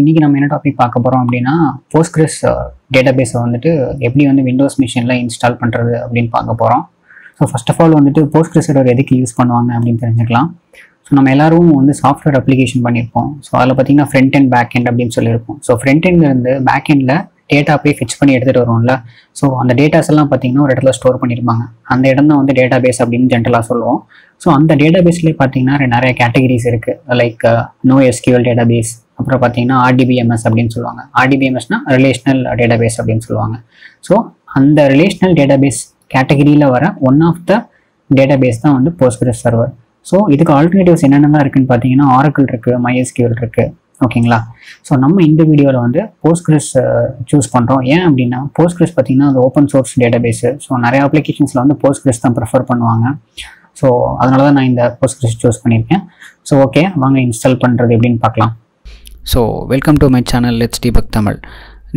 இன்றைக்கி நம்ம என்ன டாபிக் பார்க்க போகிறோம் அப்படின்னா போஸ்ட்கிரஸ் டேட்டாபேஸை வந்துட்டு எப்படி வந்து விண்டோஸ் மிஷினில் இன்ஸ்டால் பண்ணுறது அப்படின்னு பார்க்க போகிறோம் ஸோ ஃபஸ்ட் ஆஃப் ஆல் வந்துட்டு போஸ்ட்கிரஸ் சர்வர் எதுக்கு யூஸ் பண்ணுவாங்க அப்படின்னு தெரிஞ்சுக்கலாம். ஸோ நம்ம எல்லாரும் வந்து சாஃப்ட்வேர் அப்ளிகேஷன் பண்ணியிருப்போம் ஸோ அதில் பார்த்தீங்கன்னா ஃப்ரண்ட் அண்ட் பேக் எண்ட் அப்படின்னு சொல்லியிருப்போம். ஸோ ஃப்ரண்ட் இருந்து பேக் எண்டில் டேட்டா போய் ஃபிக்ஸ் பண்ணி எடுத்துகிட்டு வருவோம்ல. ஸோ அந்த டேட்டாஸ் எல்லாம் பார்த்தீங்கன்னா ஒரு இடத்துல ஸ்டோர் பண்ணியிருப்பாங்க. அந்த இடம் தான் வந்து டேட்டா பேஸ் அப்படின்னு ஜென்ரலாக சொல்லுவோம். ஸோ அந்த டேட்டா பேஸ்லேயே பார்த்தீங்கன்னா நிறைய கேட்டகரிஸ் இருக்குது like no SQL data base அப்புறம் பார்த்தீங்கன்னா ஆர்டிபிஎம்எஸ் அப்படின்னு சொல்லுவாங்க. ஆர்டிபிஎம்எஸ்னா ரிலேஷனல் டேட்டாபேஸ் அப்படின்னு சொல்லுவாங்க. ஸோ அந்த ரிலேஷனல் டேட்டாபேஸ் கேட்டகரியில் வர ஒன் ஆஃப் த டேட்டாபேஸ் தான் வந்து போஸ்ட்கிரஸ் சர்வர் ஸோ இதுக்கு ஆல்டர்னேட்டிவ்ஸ் என்னென்னலாம் இருக்குன்னு பார்த்தீங்கன்னா ஆரக்கிள் இருக்குது மைஎஸ்கியூல் இருக்குது ஓகேங்களா? ஸோ நம்ம இந்த வீடியோவில் வந்து போஸ்ட்கிரஸ் சூஸ் பண்ணுறோம் ஏன் அப்படின்னா போஸ்ட்கிரஸ் பார்த்தீங்கன்னா அது open source database so நிறைய அப்ளிகேஷன்ஸில் வந்து போஸ்ட்கிரஸ் தான் ப்ரிஃபர் பண்ணுவாங்க. ஸோ அதனால தான் நான் இந்த போஸ்ட்கிரஸ் சூஸ் பண்ணியிருக்கேன். ஸோ ஓகே வாங்க இன்ஸ்டால் பண்ணுறது எப்படின்னு பார்க்கலாம். So welcome to my channel let's debug Tamil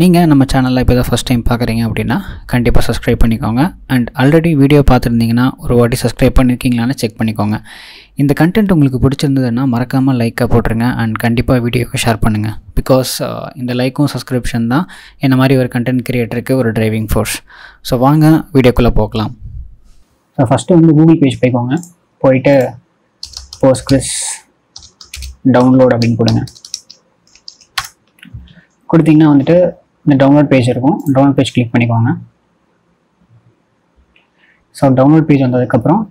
நீங்கள் நம்ம சேனலில் இப்போ தான் ஃபஸ்ட் டைம் பார்க்குறீங்க அப்படின்னா கண்டிப்பாக சப்ஸ்கிரைப் பண்ணிக்கோங்க. அண்ட் ஆல்ரெடி வீடியோ பார்த்துருந்தீங்கன்னா ஒரு வாட்டி சப்ஸ்கிரைப் பண்ணியிருக்கீங்களான்னு செக் பண்ணிக்கோங்க. இந்த கண்டென்ட் உங்களுக்கு பிடிச்சிருந்ததுன்னா மறக்காமல் லைக்காக போட்டுருங்க. அண்ட் கண்டிப்பாக வீடியோக்கு ஷேர் பண்ணுங்கள் பிகாஸ் uh, இந்த லைக்கும் சப்ஸ்கிரிப்ஷன் தான் என்ன மாதிரி ஒரு கண்டென்ட் கிரியேட்டருக்கு ஒரு டிரைவிங் ஃபோர்ஸ் ஸோ வாங்க வீடியோக்குள்ளே போகலாம். ஸோ ஃபஸ்ட்டு வந்து கூகுள் பேஜ் போய்க்கோங்க. போயிட்டு போஸ்ட்கிரஸ் டவுன்லோட் அப்படின்னு கொடுங்க கொடுத்தீங்கன்னா வந்துட்டு இந்த டவுன்லோட் பேஜ் இருக்கும். டவுன்லோட் பேஜ் கிளிக் பண்ணிக்கோங்க. ஸோ டவுன்லோட் பேஜ் வந்ததுக்கப்புறம்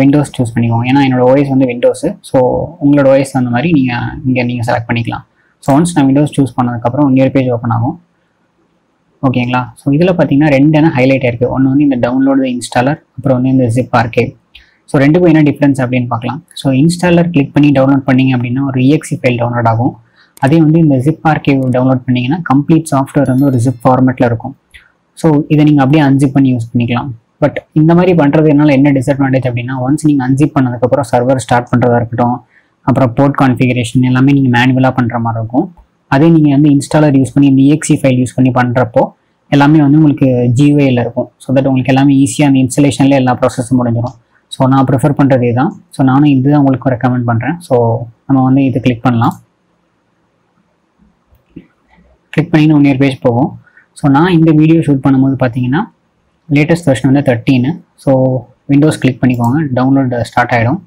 விண்டோஸ் சூஸ் பண்ணிக்கோங்க. ஏன்னா என்னோட ஓஎஸ் வந்து விண்டோஸு ஸோ உங்களோட ஓஎஸ் அந்த மாதிரி நீங்கள் இங்கே நீங்கள் செலக்ட் பண்ணிக்கலாம். ஸோ ஒன்ஸ் நான் விண்டோஸ் சூஸ் பண்ணதுக்கப்புறம் இன்னொரு பேஜ் ஓப்பன் ஆகும். ஓகேங்களா ஸோ இதில் பார்த்தீங்கன்னா ரெண்டு என்ன ஹைலைட் இருக்குது ஒன்று வந்து இந்த டவுன்லோடு இன்ஸ்டாலர் அப்புறம் வந்து இந்த ஜிப் ஆர்கேவ் ஸோ ரெண்டுக்கும் என்ன டிஃப்ரென்ஸ் அப்படின்னு பார்க்கலாம். ஸோ இன்ஸ்டாலர் கிளிக் பண்ணி டவுன்லோட் பண்ணிங்க அப்படின்னா ஒரு EXE ஃபைல் டவுன்லோட் ஆகும். அதே வந்து இந்த ஜிப் ஆர்கேவ் டவுன்லோட் பண்ணிங்கன்னா கம்ப்ளீட் சாஃப்ட்வேர் வந்து ஒரு ஜிப் ஃபார்மேட்டில் இருக்கும். ஸோ இதை நீங்கள் அப்படியே அன்சிப் பண்ணி யூஸ் பண்ணிக்கலாம். பட் இந்த மாதிரி பண்ணுறதுனால என்ன டிஸ்அட்வான்டேஜ் அப்படின்னா ஒன்ஸ் நீங்கள் அன்சிப் பண்ணதுக்கப்புறம் சர்வர் ஸ்டார்ட் பண்ணுறதா இருக்கட்டும் அப்புறம் போர்ட் கான்ஃபிகரேஷன் எல்லாமே நீங்கள் மேனுவலாக பண்ணுற மாதிரி இருக்கும். அதே நீங்கள் வந்து இன்ஸ்டாலர் யூஸ் பண்ணி இந்த இஎக்சி ஃபைல் யூஸ் பண்ணி பண்ணுறப்போ எல்லாமே வந்து உங்களுக்கு ஜிவேயில் இருக்கும். ஸோ தட் உங்களுக்கு எல்லாமே ஈஸியாக அந்த இன்ஸ்டலேஷனில் எல்லா ப்ராசஸும் முடிஞ்சிடும் ஸோ நான் ப்ரிஃபர் பண்ணுறது இதுதான் ஸோ நானும் இதுதான் உங்களுக்கு ரெக்கமெண்ட் பண்ணுறேன் ஸோ நம்ம வந்து இது கிளிக் பண்ணலாம். கிளிக் பண்ணி ஒன் இயர் பேஜ் போகும். ஸோ நான் இந்த வீடியோ ஷூட் பண்ணும்போது பார்த்தீங்கன்னா லேட்டஸ்ட் வெர்ஷன் வந்து தேர்ட்டீனு ஸோ விண்டோஸ் கிளிக் பண்ணிக்கோங்க. டவுன்லோட் ஸ்டார்ட் ஆகிடும்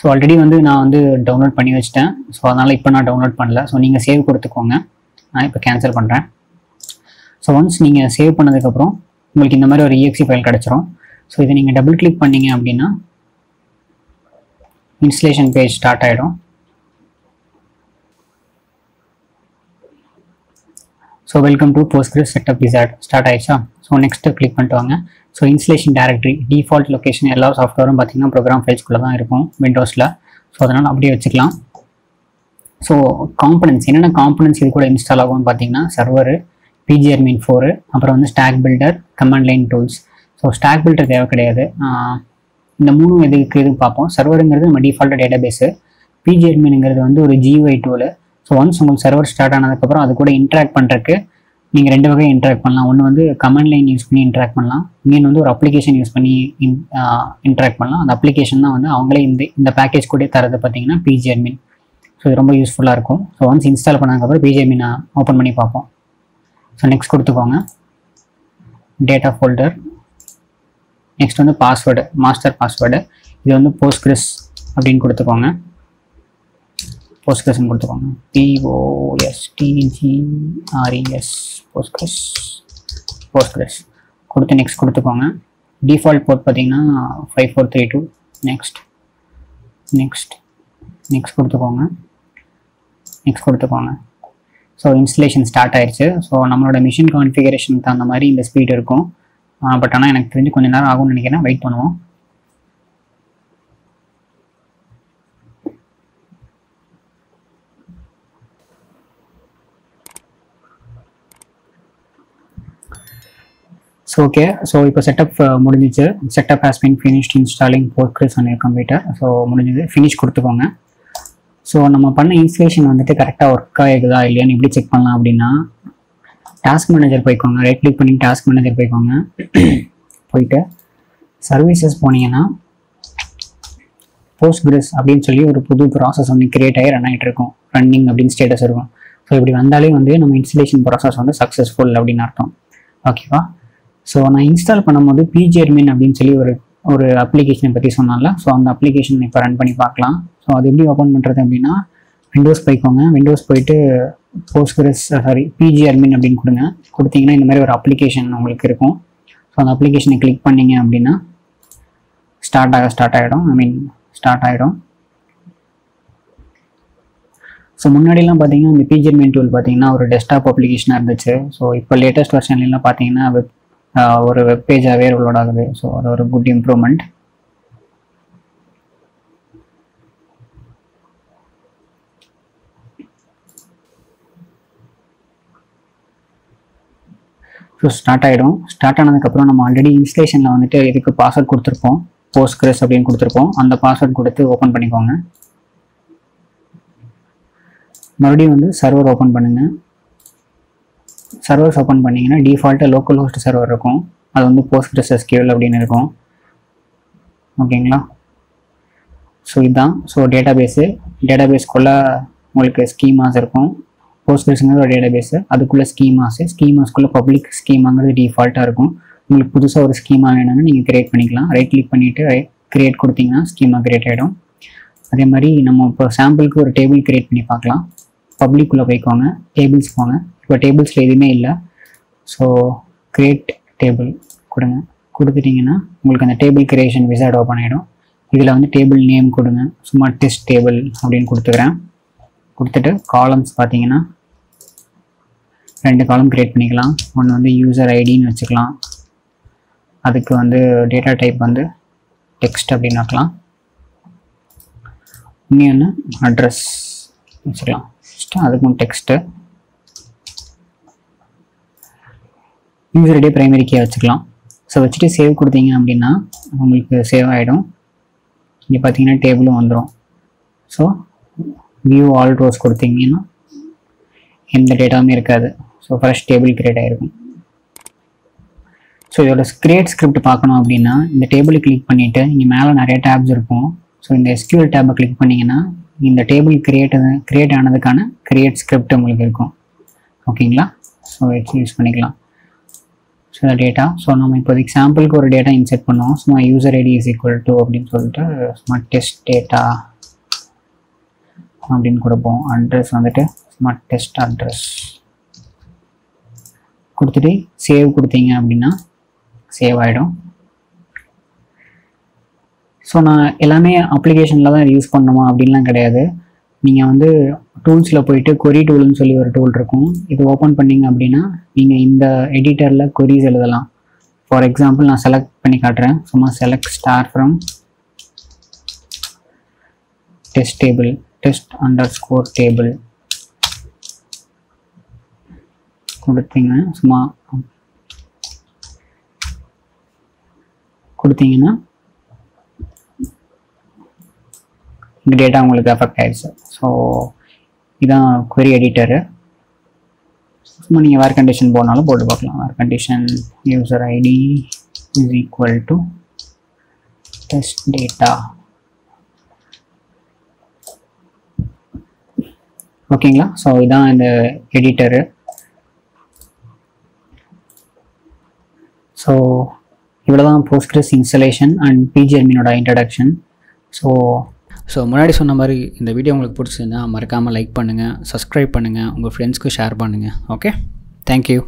ஸோ ஆல்ரெடி வந்து நான் வந்து டவுன்லோட் பண்ணி வச்சிட்டேன். ஸோ அதனால் இப்போ நான் டவுன்லோட் பண்ணல. ஸோ நீங்கள் சேவ் கொடுத்துக்கோங்க. நான் இப்போ கேன்சல் பண்ணுறேன் ஸோ ஒன்ஸ் நீங்கள் சேவ் பண்ணதுக்கப்புறம் உங்களுக்கு இந்த மாதிரி ஒரு இஎக்சி ஃபைல் கிடச்சிரும். ஸோ இதை நீங்கள் டபுள் கிளிக் பண்ணீங்க அப்படின்னா இன்ஸ்டலேஷன் பேஜ் ஸ்டார்ட் ஆகிடும் so welcome to Postgres setup wizard start ஆயிடுச்சா? ஸோ நெக்ஸ்ட்டு கிளிக் பண்ணிட்டு வாங்க. So installation directory default location எல்லா சாஃப்ட்வேரும் பார்த்தீங்கன்னா ப்ரோக்ராம் ஃபைல்ஸ்குள்ளே தான் இருக்கும் விண்டோஸில் ஸோ அதனால் அப்படியே வச்சுக்கலாம். ஸோ காம்பனன்ஸ் என்னென்ன காம்பனன்ஸ் இது கூட இன்ஸ்டால் ஆகும்னு பார்த்தீங்கன்னா சர்வரு பிஜிஆர்மின் ஃபோரு அப்புறம் வந்து stack builder command line tools so stack builder தேவை கிடையாது. இந்த மூணும் எதுக்கு இது பார்ப்போம். சர்வருங்கிறது நம்ம டிஃபால்ட்டாக டேட்டா பேஸு பிஜிஆர்மின்ங்கிறது வந்து ஒரு ஜிஒய் டூலு ஸோ ஒன்ஸ் உங்களுக்கு சர்வர் ஸ்டார்ட் ஆனதுக்கப்புறம் அது கூட இன்ட்ராக்ட் பண்ணுறதுக்கு நீங்கள் ரெண்டு வகையை இன்ட்ராக்ட் பண்ணலாம். ஒன்று வந்து கமெண்ட் லைன் யூஸ் பண்ணி இன்ட்ராக்ட் பண்ணலாம். இன்னொன்று வந்து ஒரு அப்ளிகேஷன் யூஸ் பண்ணி இன் இன்ட்ராக்ட் பண்ணலாம். அந்த அப்ளிகேஷன் தான் வந்து அவங்களே இந்த இந்த பேக்கேஜ் கூட தரது பார்த்தீங்கன்னா பிஜிஎர்மின் ஸோ இது ரொம்ப யூஸ்ஃபுல்லாக இருக்கும். ஸோ ஒன்ஸ் இன்ஸ்டால் பண்ணதுக்கப்புறம் பிஜிஎர்மின் ஓப்பன் பண்ணி பார்ப்போம். ஸோ நெக்ஸ்ட் கொடுத்துக்கோங்க. டேட்டா ஃபோல்டர் நெக்ஸ்ட் வந்து பாஸ்வேர்டு மாஸ்டர் பாஸ்வேர்டு இது வந்து போஸ்ட்கிரஸ் அப்படின்னு கொடுத்துக்கோங்க. போஸ்ட்கிரஸ்ன்னு கொடுத்துக்கோங்க. பிஓஎஸ்டிஜிஆர்இஎஸ் போஸ்ட்கிரஸ் போஸ்ட்கிரஸ் கொடுத்து நெக்ஸ்ட் கொடுத்துக்கோங்க. டிஃபால்ட் போர்ட் பார்த்தீங்கன்னா five four three two next next next கொடுத்துக்கோங்க. நெக்ஸ்ட் கொடுத்துக்கோங்க. ஸோ இன்ஸ்டலேஷன் ஸ்டார்ட் ஆயிடுச்சு ஸோ நம்மளோட மிஷின் கான்ஃபிகரேஷனுக்கு தகுந்த மாதிரி இந்த ஸ்பீட் இருக்கும். பட் ஆனால் எனக்கு தெரிஞ்சு கொஞ்ச நேரம் ஆகும்னு நினைக்கிறேன். வெயிட் பண்ணுவோம். ஸோ ஓகே ஸோ இப்போ செட்டப் முடிஞ்சிச்சு. Setup has been finished installing Postgres on computer so முடிஞ்சது. ஃபினிஷ் கொடுத்துக்கோங்க. ஸோ நம்ம பண்ண இன்ஸ்டலேஷன் வந்துட்டு கரெக்டாக ஒர்க் ஆகுதா இல்லையான்னு எப்படி செக் பண்ணலாம் அப்படின்னா டாஸ்க் மேனேஜர் போய்க்கோங்க. ரைட் கிளிக் பண்ணி டாஸ்க் மேனேஜர் போய்க்கோங்க. போயிட்டு சர்வீசஸ் போனீங்கன்னா போஸ்ட்கிரஸ் அப்படின்னு சொல்லி ஒரு புது ப்ராசஸ் ஒன்று கிரியேட் ஆகி ரன் ஆகிட்டு இருக்கும். ரன்னிங் அப்படின்னு ஸ்டேட்டஸ் இருக்கும். ஸோ இப்படி வந்தாலே வந்து நம்ம இன்ஸ்டலேஷன் ப்ராசஸ் வந்து சக்ஸஸ்ஃபுல் அப்படின்னு அர்த்தம். ஓகேவா ஸோ நான் இன்ஸ்டால் பண்ணும்போது பிஜேர்மின் அப்படின்னு சொல்லி ஒரு ஒரு அப்ளிகேஷனை பற்றி சொன்னால ஸோ அந்த அப்ளிகேஷன் இப்போ ரன் பண்ணி பார்க்கலாம். ஸோ அது எப்படி ஓப்பன் பண்ணுறது அப்படின்னா விண்டோஸ் போய்க்கோங்க. விண்டோஸ் போயிட்டு போஸ்கிரஸ் சாரி பிஜி அட்மின் அப்படின்னு கொடுங்க. கொடுத்தீங்கன்னா இந்த மாதிரி ஒரு அப்ளிகேஷன் உங்களுக்கு இருக்கும். ஸோ அந்த அப்ளிகேஷனை கிளிக் பண்ணீங்க அப்படின்னா ஸ்டார்ட் ஆக ஸ்டார்ட் ஆகிடும் ஐ மீன் ஸ்டார்ட் ஆகிடும் ஸோ முன்னாடிலாம் பார்த்தீங்கன்னா இந்த பிஜிஎம்என் டூல் பார்த்தீங்கன்னா ஒரு டெஸ்க்டாப் அப்ளிகேஷனாக இருந்துச்சு. ஸோ இப்போ லேட்டஸ்ட் வெர்ஷன்லாம் பார்த்தீங்கன்னா வெப் uh, ஒரு வெப் பேஜாகவே லோட் ஆகுது. ஸோ அது ஒரு குட் இம்ப்ரூவ்மெண்ட் ஸோ ஸ்டார்ட் ஆகிடும் ஸ்டார்ட் ஆனதுக்கப்புறம் நம்ம ஆல்ரெடி இன்ஸ்டலேஷனில் வந்துட்டு இதுக்கு பாஸ்வேர்ட் கொடுத்துருப்போம். போஸ்ட் போஸ்ட்கிரஸ் அப்படின்னு கொடுத்துருப்போம். அந்த பாஸ்வேர்ட் கொடுத்து ஓப்பன் பண்ணிக்கோங்க. மறுபடியும் வந்து சர்வர் ஓப்பன் பண்ணுங்கள் சர்வர்ஸ் ஓப்பன் பண்ணிங்கன்னா டிஃபால்ட்டாக லோக்கல் ஹோஸ்ட் சர்வர் இருக்கும். அது வந்து போஸ்ட் போஸ்ட்கிரஸ் எஸ்கியூஎல் அப்படின்னு இருக்கும். ஓகேங்களா ஸோ இதுதான் ஸோ டேட்டா பேஸு டேட்டா பேஸ்க்குள்ளே உங்களுக்கு ஸ்கீமாஸ் இருக்கும். போஸ்ட்கிரஸ்ங்கிறது ஒரு டேட்டா பேஸு அதுக்குள்ளே ஸ்கீமாஸு ஸ்கீமாஸ்க்குள்ளே பப்ளிக் ஸ்கீமாங்கிறது டிஃபால்ட்டாக இருக்கும். உங்களுக்கு புதுசாக ஒரு ஸ்கீமா வேணும்னா நீங்கள் கிரியேட் பண்ணிக்கலாம். ரைட் கிளிக் பண்ணிவிட்டு கிரியேட் கொடுத்தீங்கன்னா ஸ்கீமா கிரியேட் ஆகிடும் அதே மாதிரி நம்ம இப்போ சாம்பிளுக்கு ஒரு டேபிள் கிரியேட் பண்ணி பார்க்கலாம். பப்ளிக்குள்ளே போய்க்கோங்க டேபிள்ஸ் போங்க. இப்போ டேபிள்ஸில் எதுவுமே இல்லை. ஸோ கிரியேட் டேபிள் கொடுங்க. கொடுத்துட்டிங்கன்னா உங்களுக்கு அந்த டேபிள் கிரியேஷன் விசார்ட் ஓப்பன் ஆகிடும் இதில் வந்து டேபிள் நேம் கொடுங்க. சும்மா டெஸ்ட் டேபிள் அப்படின்னு கொடுத்துக்கிறேன். கொடுத்துட்டு காலம்ஸ் பார்த்தீங்கன்னா ரெண்டு காலம் கிரியேட் பண்ணிக்கலாம். ஒன்று வந்து யூசர் ஐடின்னு வச்சுக்கலாம். அதுக்கு வந்து டேட்டா டைப் வந்து டெக்ஸ்ட் அப்படின்னு வைக்கலாம். இன்னொன்று அட்ரஸ் வச்சுக்கலாம். அதுக்கும் டெக்ஸ்ட்டு யூசர் ஐடியை ப்ரைமரி கீயாக வச்சுக்கலாம். ஸோ வச்சுட்டு சேவ் கொடுத்தீங்க அப்படின்னா உங்களுக்கு சேவ் ஆகிடும் இங்கே பார்த்தீங்கன்னா டேபிளும் வந்துடும் ஸோ வியூ ஆல் ரோஸ் கொடுத்தீங்கன்னா எந்த டேட்டாவுமே இருக்காது. ஸோ ஃபர்ஸ்ட் டேபிள் கிரியேட் ஆகிருக்கும் ஸோ இதோட கிரியேட் ஸ்கிரிப்ட் பார்க்கணும் அப்படின்னா இந்த டேபிளை கிளிக் பண்ணிவிட்டு இங்கே மேலே நிறைய டேப்ஸ் இருக்கும். ஸோ இந்த எஸ்கியூஎல் டேப்பை கிளிக் பண்ணிங்கன்னா இந்த டேபிள் கிரியேட் கிரியேட் ஆனதுக்கான கிரியேட் ஸ்கிரிப்ட் உங்களுக்கு இருக்கும். ஓகேங்களா? ஸோ வச்சு யூஸ் பண்ணிக்கலாம். ஸோ டேட்டா ஸோ நம்ம இப்போ எக்ஸாம்பிளுக்கு ஒரு டேட்டா இன்செர்ட் பண்ணுவோம் சும்மா user ID is equal to அப்படின்னு சொல்லிட்டு சும்மா டெஸ்ட் டேட்டா அப்படின்னு கொடுப்போம். அட்ரஸ் வந்துட்டு ஸ்மார்ட் டெஸ்ட் அட்ரஸ் கொடுத்துட்டு சேவ் கொடுத்தீங்க அப்படின்னா சேவ் ஆகிடும் ஸோ நான் எல்லாமே அப்ளிகேஷனில் தான் யூஸ் பண்ணணுமா அப்படின்லாம் கிடையாது. நீங்கள் வந்து டூல்ஸில் போயிட்டு கொரி டூல்னு சொல்லி ஒரு டூல் இருக்கும். இது ஓப்பன் பண்ணிங்க அப்படின்னா நீங்கள் இந்த எடிட்டரில் கொரிஸ் எழுதலாம். ஃபார் எக்ஸாம்பிள் நான் செலக்ட் பண்ணி காட்டுறேன். சும்மா select star from test table test underscore score table கொடுத்தீங்கன்னா சும்மா கொடுத்தீங்கன்னா இந்த டேட்டா உங்களுக்கு எஃபெக்ட் ஆயிடுச்சு. ஸோ இதான் குவரி எடிட்டரு சும்மா நீங்கள் வேர் கண்டிஷன் போனாலும் போட்டு பார்க்கலாம். Where condition user ID is equal to test data ஓகேங்களா ஸோ இதான் இந்த எடிட்டரு ஸோ இவ்வளோ தான் போஸ்ட்கிரஸ் இன்ஸ்டலேஷன் அண்ட் பிஜிஎம்மினோட இன்ட்ரடக்ஷன் ஸோ ஸோ முன்னாடி சொன்ன மாதிரி இந்த வீடியோ உங்களுக்கு பிடிச்சிருந்தா மறக்காமல் லைக் பண்ணுங்கள் சப்ஸ்கிரைப் பண்ணுங்கள் உங்கள் ஃப்ரெண்ட்ஸ்க்கு ஷேர் பண்ணுங்கள் ஓகே தேங்க்யூ